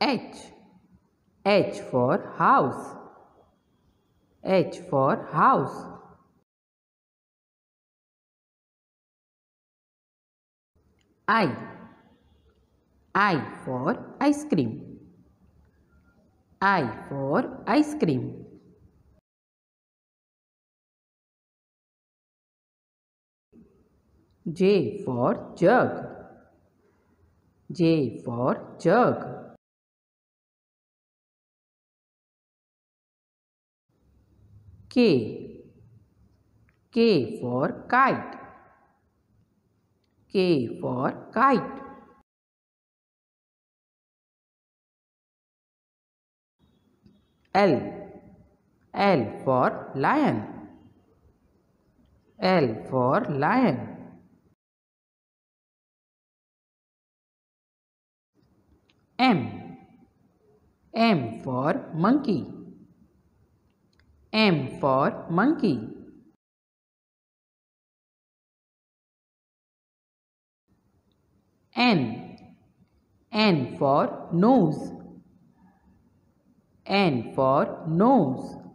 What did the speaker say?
H. H for house. H for house. I. I for ice cream. I for ice cream. J for jug. J for jug. K. K for kite. K for kite. L. L for lion. L for lion. M. M for monkey. M for monkey. N. N for nose. N for nose.